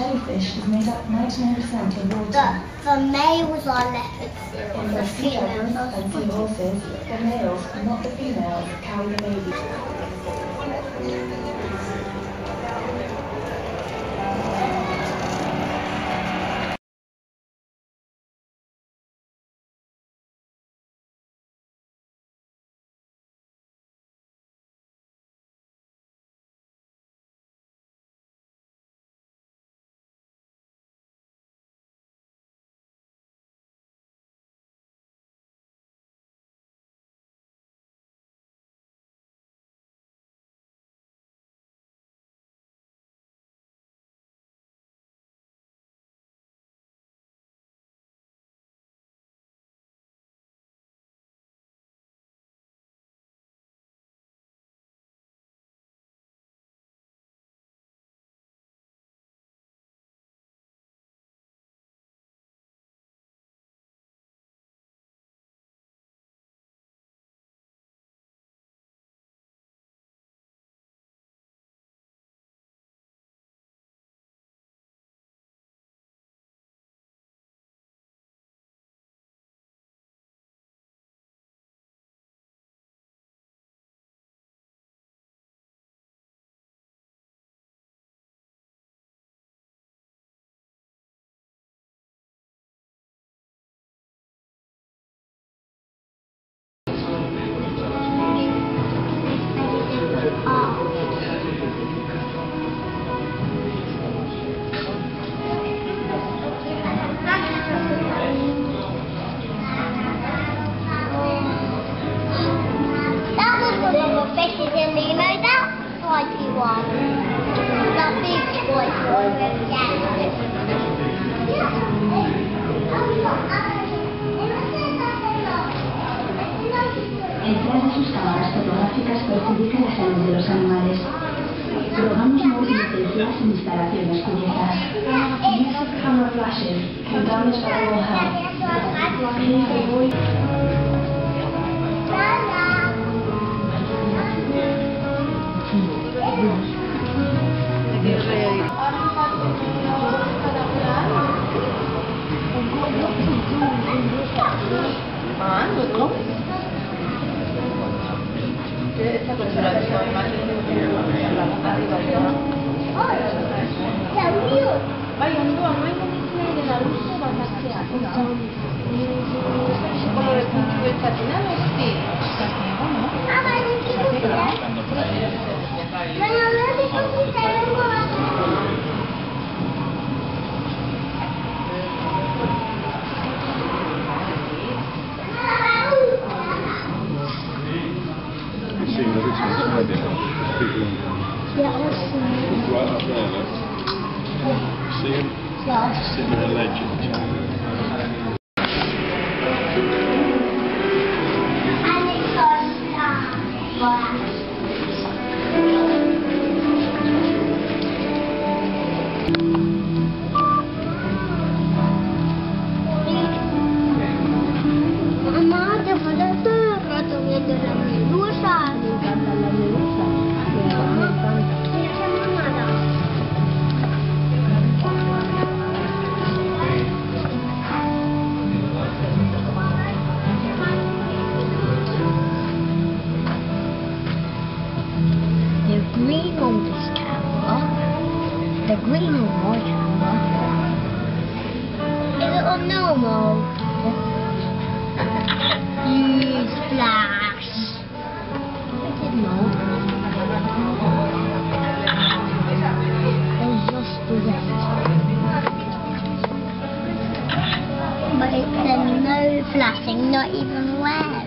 jellyfish is made up 99% of water. The, the males are leopards In the the sea females are and sea horses, the males, not the females, carry the baby. That Entrar a sus cámaras fotográficas perjudica la salud de los animales. Rogamos no utilicen las instalaciones cubiertas. Use camera flashes can damage animal Ah, ¿no? Esa conservación más him? Sitting on a green on this camera, the green on my camera. Is on normal? Use flash. I did not. It's just the. But said no flashing, not even camera